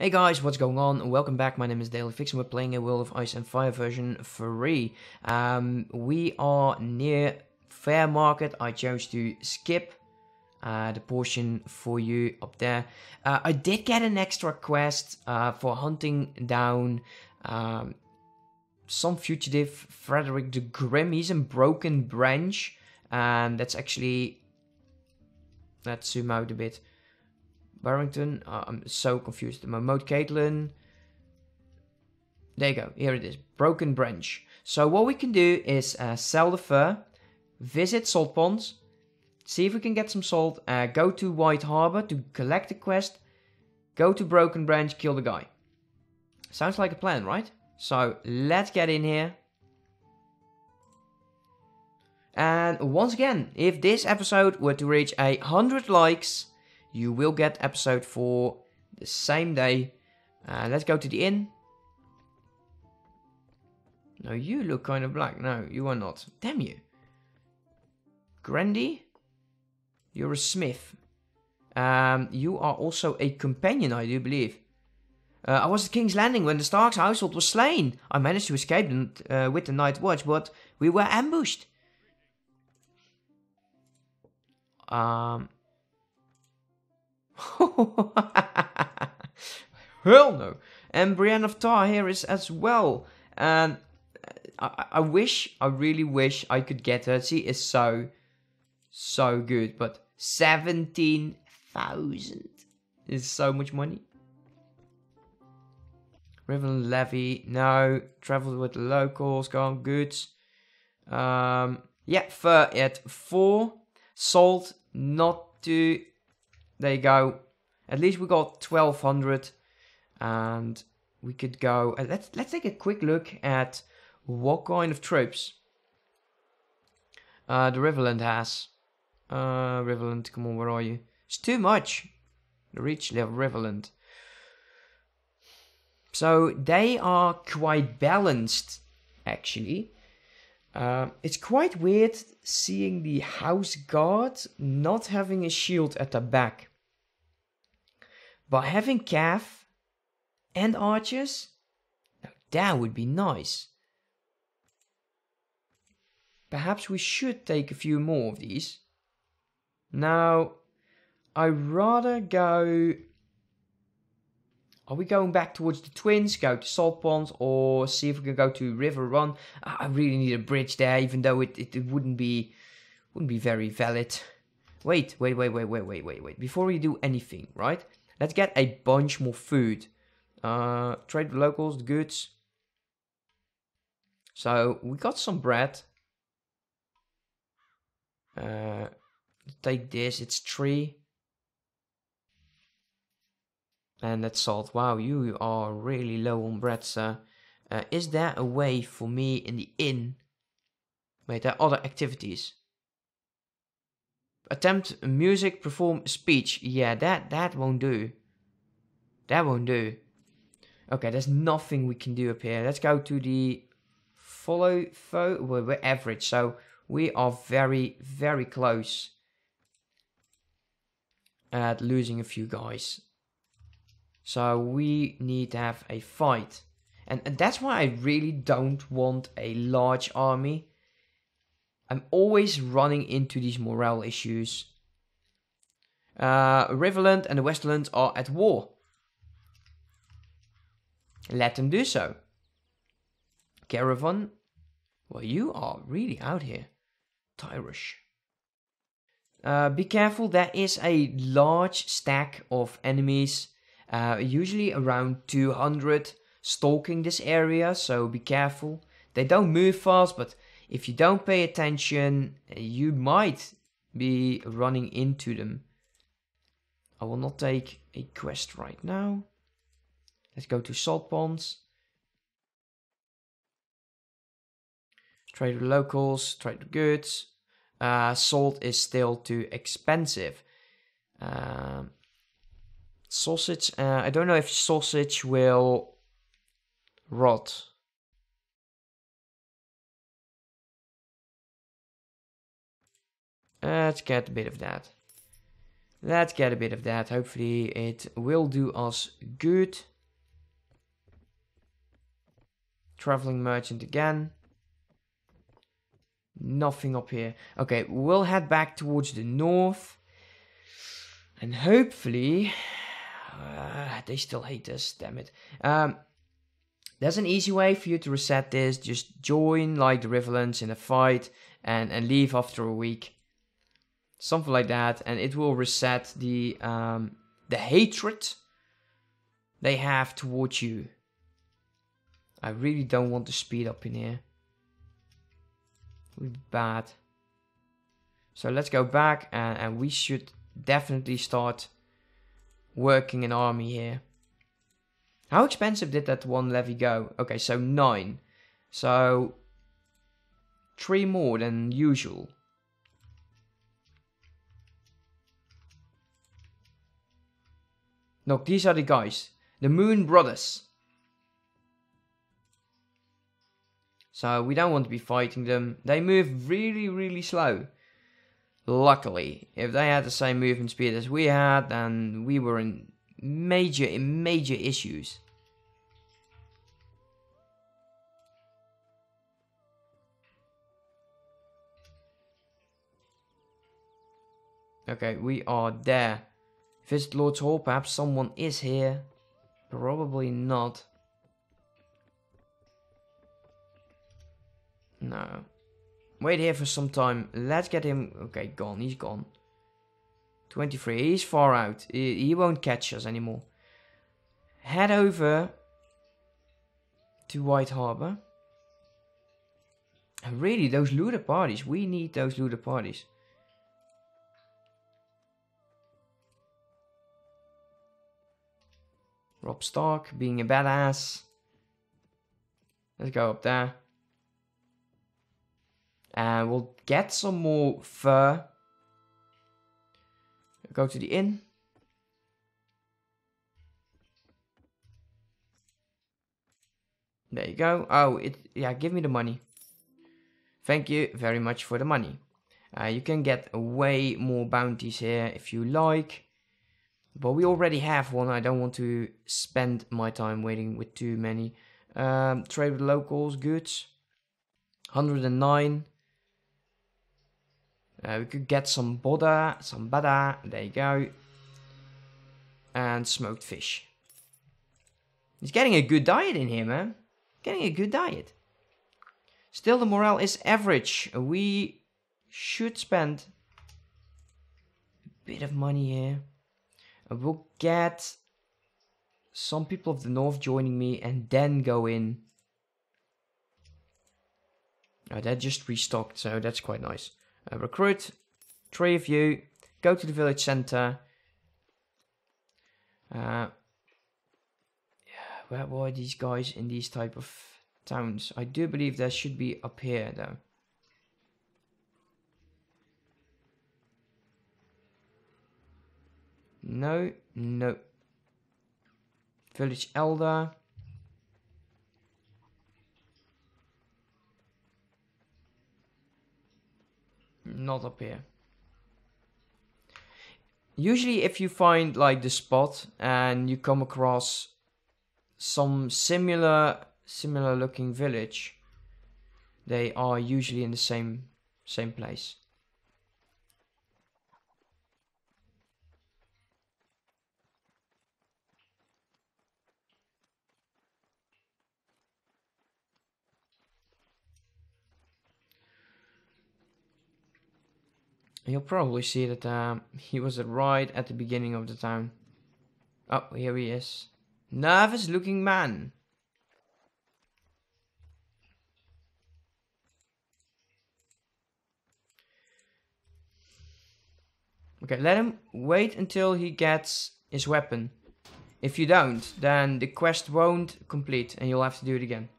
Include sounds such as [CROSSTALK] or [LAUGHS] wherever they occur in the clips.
Hey guys, what's going on? Welcome back. My name is Daily Fix and we're playing a World of Ice and Fire version 3. Um, we are near Fairmarket. I chose to skip uh, the portion for you up there. Uh, I did get an extra quest uh, for hunting down um, some fugitive Frederick the Grim. He's in Broken Branch and that's actually... Let's zoom out a bit. Barrowton. Uh, I'm so confused. Moat Cailin. There you go. Here it is. Broken Branch. So what we can do is uh, sell the fur, visit salt ponds, see if we can get some salt, uh, go to White Harbor to collect the quest, go to Broken Branch, kill the guy. Sounds like a plan, right? So let's get in here. And once again, if this episode were to reach a hundred likes, you will get episode 4 the same day. Uh, let's go to the inn. No, you look kind of black. No, you are not. Damn you. Gendry? You're a smith. Um, you are also a companion, I do believe. Uh, I was at King's Landing when the Starks household was slain. I managed to escape uh, with the Night Watch, but we were ambushed. Um, [LAUGHS] Hell no. And Brienne of Tarth here is as well. And I, I wish, I really wish I could get her. She is so, so good. But 17,000 is so much money. Riverland Levy, no. Travel with the locals, gone goods. Um, yeah, fur at 4. Salt, not to there you go. At least we got 1200 and we could go uh, let's let's take a quick look at what kind of troops uh, the Riverland has. Uh, Riverland, come on, where are you? It's too much. The reach level Riverland. So they are quite balanced, actually. Uh, it's quite weird seeing the house guard not having a shield at the back. But having Calf and archers, now that would be nice. Perhaps we should take a few more of these. Now, I'd rather go... Are we going back towards the Twins, go to Salt Pond, or see if we can go to Riverrun? I really need a bridge there, even though it, it, it wouldn't be wouldn't be very valid. Wait, wait, wait, wait, wait, wait, wait, wait. Before we do anything, right? Let's get a bunch more food. Uh, trade with locals, the goods. So we got some bread. Uh, take this, it's three. And that's salt. Wow, you are really low on bread, sir. Uh, is there a way for me in the inn? Wait, there are other activities. Attempt music, perform speech. Yeah, that, that won't do. That won't do. Okay, there's nothing we can do up here. Let's go to the follow foe. Well, we're average, so we are very, very close at losing a few guys. So we need to have a fight. And, and that's why I really don't want a large army I'm always running into these morale issues. Uh, Riverland and the Westerland are at war. Let them do so. Caravan, well, you are really out here. Tyrish. Uh, be careful, there is a large stack of enemies, uh, usually around 200, stalking this area, so be careful. They don't move fast, but if you don't pay attention, you might be running into them. I will not take a quest right now. Let's go to salt ponds. Trade with locals, trade with goods. Uh, salt is still too expensive. Um, sausage, uh, I don't know if sausage will rot. Let's get a bit of that. Let's get a bit of that. Hopefully it will do us good. Traveling merchant again. Nothing up here. Okay, we'll head back towards the north. And hopefully... Uh, they still hate us, damn it. Um, there's an easy way for you to reset this. Just join like the Riverlands in a fight and, and leave after a week. Something like that. And it will reset the um, the hatred they have towards you. I really don't want to speed up in here. Be bad. So let's go back and, and we should definitely start working an army here. How expensive did that one levy go? Okay, so nine. So three more than usual. Look, these are the guys. The Moon Brothers. So we don't want to be fighting them. They move really, really slow. Luckily, if they had the same movement speed as we had, then we were in major, in major issues. Okay, we are there. Visit Lord's Hall, perhaps someone is here. Probably not. No. Wait here for some time. Let's get him... Okay, gone. He's gone. 23. He's far out. He, won't catch us anymore. Head over to White Harbor. And really, those looter parties. We need those looter parties. Robb Stark being a badass. Let's go up there. And we'll get some more fur. Go to the inn. There you go. Oh, it yeah, give me the money. Thank you very much for the money. Uh, you can get way more bounties here if you like. But we already have one. I don't want to spend my time waiting with too many. Um, trade with locals, goods. 109. Uh, we could get some boda, some bada, there you go. And smoked fish. He's getting a good diet in here, man. Getting a good diet. Still, the morale is average. We should spend a bit of money here. We'll get some people of the north joining me and then go in. Oh, that just restocked, so that's quite nice. Uh, recruit, three of you, go to the village center. Uh, where were these guys in these type of towns? I do believe there should be up here though. No, no. Village Elder. Not up here. Usually if you find like the spot and you come across some similar similar looking village, they are usually in the same same place. You'll probably see that he was right at the beginning of the town. Oh, here he is. Nervous looking man. Okay, let him wait until he gets his weapon. If you don't, then the quest won't complete and you'll have to do it again.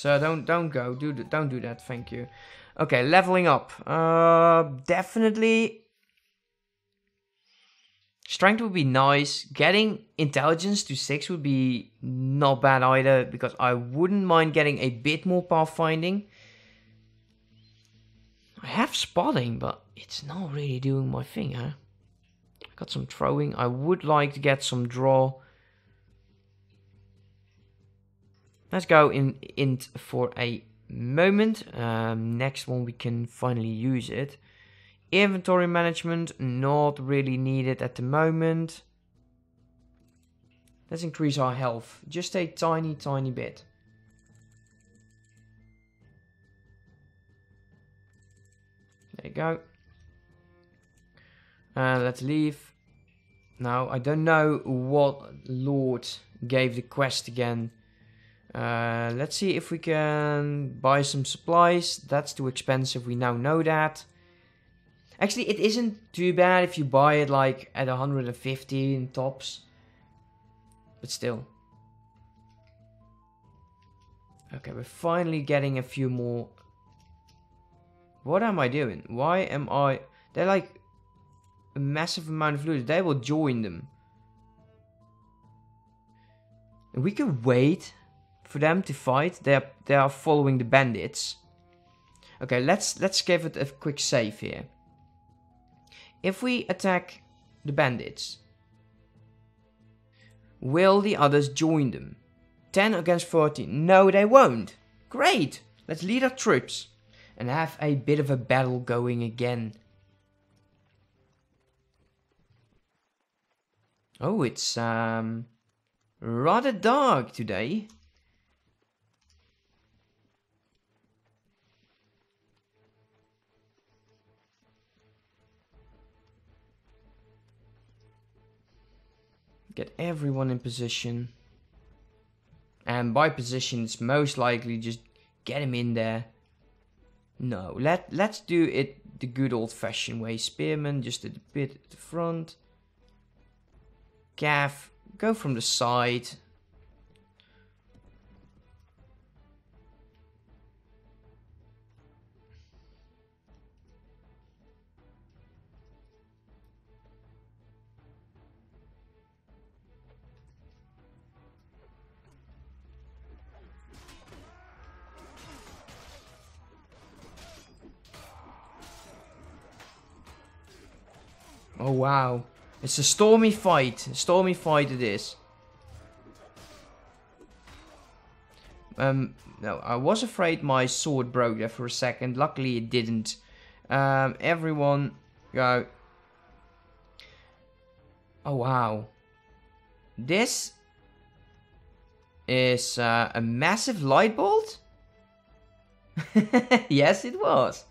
So don't don't go. Do don't do that. Thank you. Okay, leveling up. Uh, definitely Strength would be nice. Getting intelligence to 6 would be not bad either, because I wouldn't mind getting a bit more pathfinding. I have spotting, but it's not really doing my thing, huh? I got some throwing. I would like to get some draw. Let's go in int for a moment. Um, next one we can finally use it. Inventory management, not really needed at the moment. Let's increase our health, just a tiny, tiny bit. There you go. Uh, let's leave. Now, I don't know what Lord gave the quest again. Uh, let's see if we can buy some supplies. That's too expensive, we now know that. Actually, it isn't too bad if you buy it like at 150 in tops. But still. Okay, we're finally getting a few more. What am I doing? Why am I... They're like a massive amount of loot. They will join them. We can wait for them to fight. They are, they are following the bandits. Okay, let's let's give it a quick save here. If we attack the bandits, will the others join them? 10 against 14. No, they won't. Great. Let's lead our troops and have a bit of a battle going again. Oh, it's um rather dark today. Get everyone in position. And by position, it's most likely just get him in there. No, let, let's do it the good old-fashioned way. Spearman, just a bit at the front. Gav, go from the side. Wow. It's a stormy fight. A stormy fight it is. Um, no, I was afraid my sword broke there for a second. Luckily it didn't. Um, everyone go. Oh, wow. This is uh, a massive light bolt? [LAUGHS] yes, it was.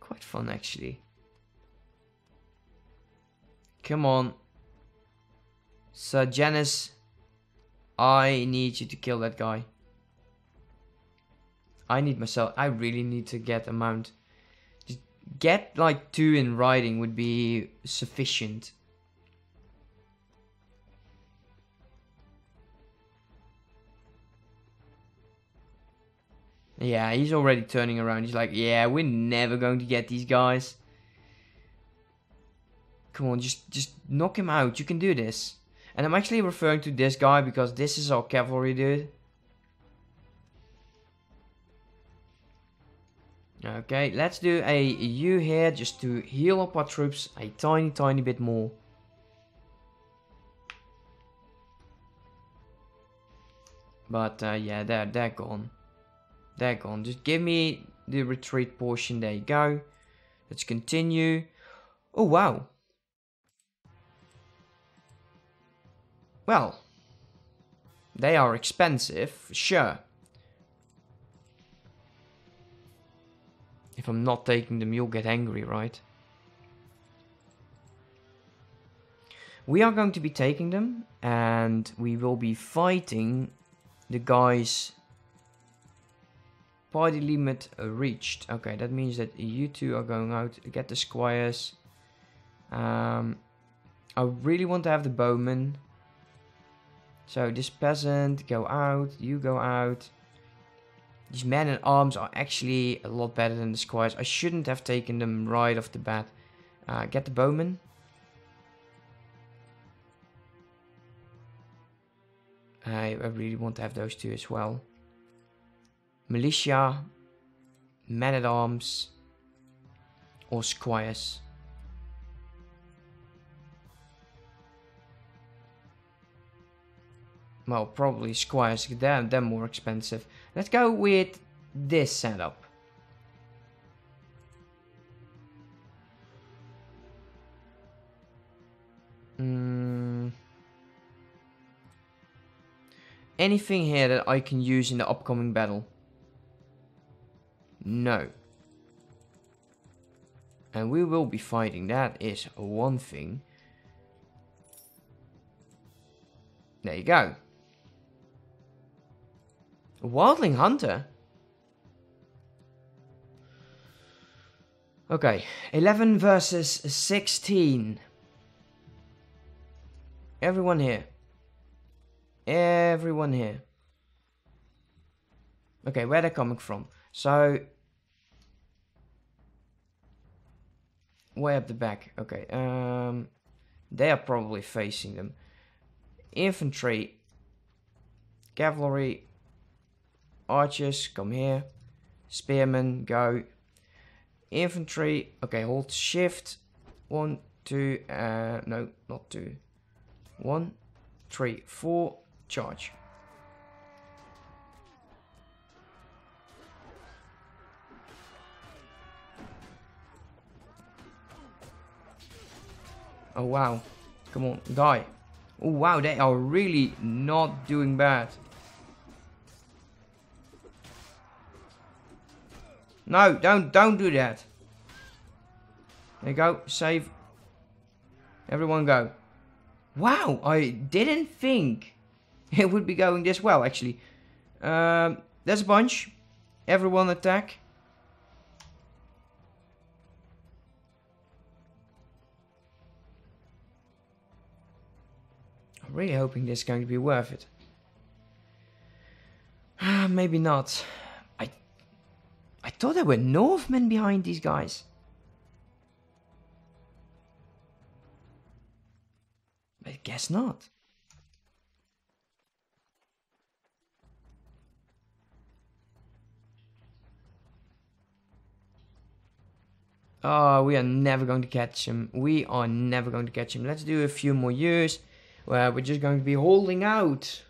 Quite fun, actually. Come on. Sir Janice, I need you to kill that guy. I need myself, I really need to get a mount. Just get like two in riding would be sufficient. Yeah, he's already turning around. He's like, yeah, we're never going to get these guys. Come on, just just knock him out. You can do this. And I'm actually referring to this guy because this is our cavalry dude. Okay, let's do a U here just to heal up our troops a tiny, tiny bit more. But uh, yeah, they're, they're gone. They're gone. Just give me the retreat portion. There you go. Let's continue. Oh, wow. Well, they are expensive, sure. If I'm not taking them, you'll get angry, right? We are going to be taking them, and we will be fighting the guys party limit reached. Okay, that means that you two are going out to get the squires. Um, I really want to have the bowmen. So this peasant, go out, you go out. These men in arms are actually a lot better than the squires. I shouldn't have taken them right off the bat. Uh, get the bowman. I, I really want to have those two as well. Militia, men at arms, or squires. Well, probably squires, they're, they're more expensive. Let's go with this setup. Mm. Anything here that I can use in the upcoming battle? No. And we will be fighting, that is one thing. There you go. Wildling hunter? Okay, 11 versus 16. Everyone here. Everyone here. Okay, where they're coming from. So, way up the back. Okay, um, they are probably facing them. Infantry, cavalry, archers, come here. Spearmen, go. Infantry, okay, hold shift. One, two, uh, no, not two. One, three, four, charge. Oh wow. Come on, die. Oh wow, they are really not doing bad. No, don't don't do that. There you go, save. Everyone go. Wow, I didn't think it would be going this well, actually. Um, there's a bunch. Everyone attack. I'm really hoping this is going to be worth it. [SIGHS] Maybe not. Thought there were Northmen behind these guys. I guess not. Oh, we are never going to catch him. We are never going to catch him. Let's do a few more years where we're just going to be holding out.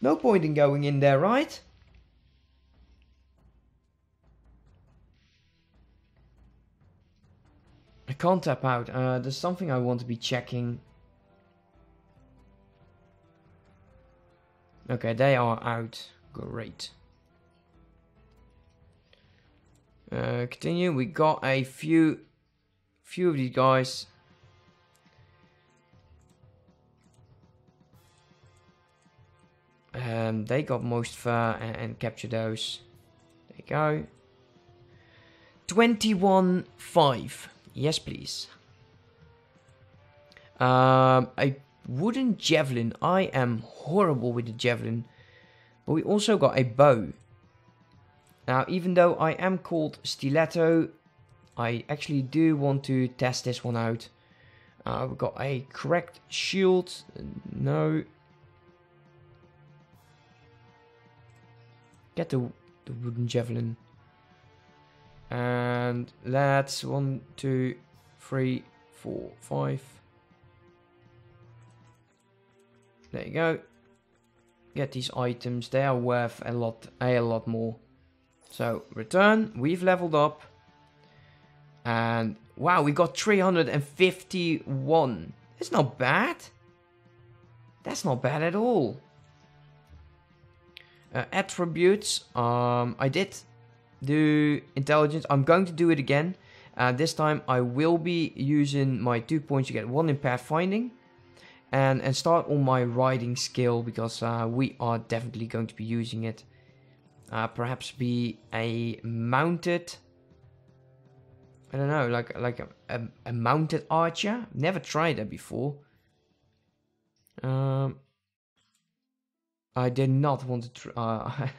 No point in going in there, right? I can't tap out. Uh, there's something I want to be checking. Okay, they are out. Great. Uh, continue. We got a few, few of these guys. Um, they got most fur and, and capture those. There you go. 21-5. Yes, please. Um, a wooden javelin. I am horrible with the javelin. But we also got a bow. Now, even though I am called Stiletto, I actually do want to test this one out. Uh, we've got a correct shield. No. Get the, the wooden javelin. And let's one, two, three, four, five. There you go. Get these items. They are worth a lot, a lot more. So return. We've leveled up. And wow, we got 351. That's not bad. That's not bad at all. Uh, attributes. Um, I did do intelligence. I'm going to do it again. Uh, this time I will be using my two points to get one in pathfinding. And, and start on my riding skill because uh, we are definitely going to be using it. Uh, perhaps be a mounted I don't know, like like a, a, a, mounted archer. Never tried that before. Um, I did not want to. Uh, [LAUGHS] I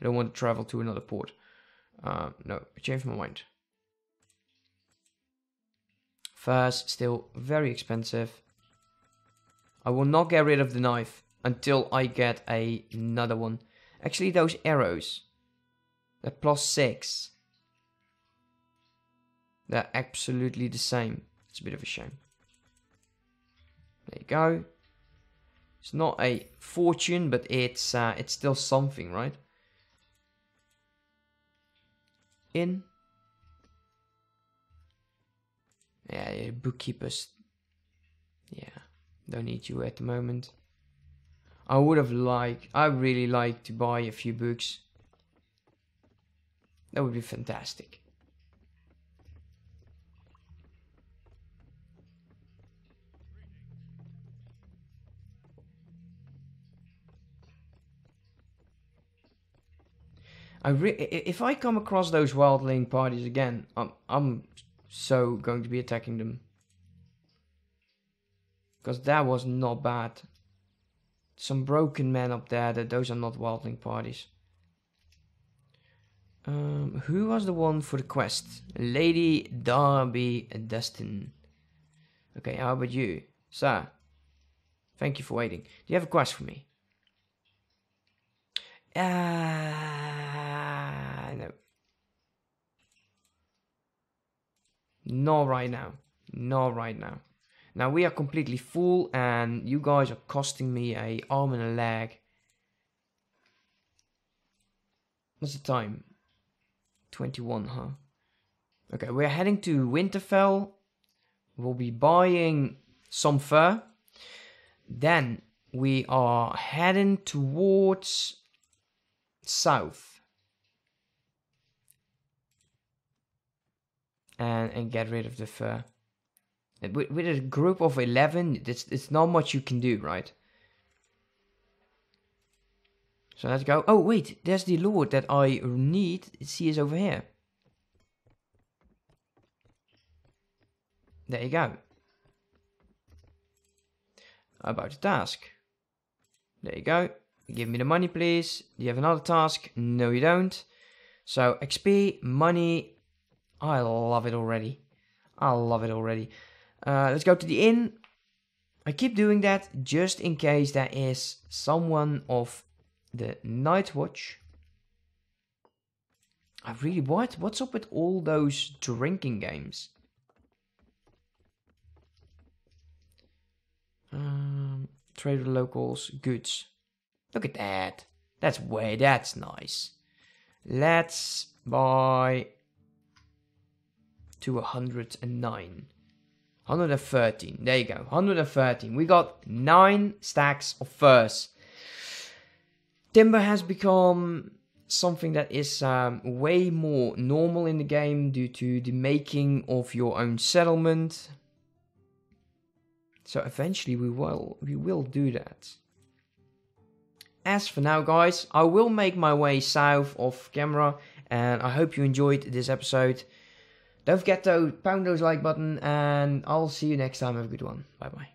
don't want to travel to another port. Uh, no, change my mind. Furs still very expensive. I will not get rid of the knife until I get a, another one. Actually, those arrows. They're plus six. They're absolutely the same. It's a bit of a shame. There you go. It's not a fortune, but it's uh, it's still something, right? In. Yeah, bookkeepers. Yeah, don't need you at the moment. I would have liked, I really like to buy a few books. That would be fantastic. I re- if I come across those wildling parties again, I'm I'm so going to be attacking them. Because that was not bad. Some broken men up there, that those are not wildling parties. Um, who was the one for the quest? Lady Barbrey Dustin. Okay, how about you? Sir, thank you for waiting. Do you have a quest for me? Ah, uh, no. Not right now. Not right now. Now we are completely full and you guys are costing me a arm and a leg. What's the time? 21, huh? Okay, we're heading to Winterfell. We'll be buying some fur. Then we are heading towards south. And, and get rid of the fur. With, with a group of 11, it's, it's not much you can do, right? So let's go. Oh, wait, there's the lord that I need. He is over here. There you go. About the task. There you go. Give me the money, please. Do you have another task? No, you don't. So, XP, money. I love it already. I love it already. Uh, let's go to the inn. I keep doing that just in case there is someone of the night watch. I really what? What's up with all those drinking games? Um, locals, goods. Look at that. That's way, that's nice. Let's buy to 109. 113. There you go. 113. We got nine stacks of furs. Timber has become something that is um, way more normal in the game due to the making of your own settlement. So eventually we will we will do that. As for now guys, I will make my way south of camera and I hope you enjoyed this episode. Don't forget to pound those like button and I'll see you next time. Have a good one. Bye bye.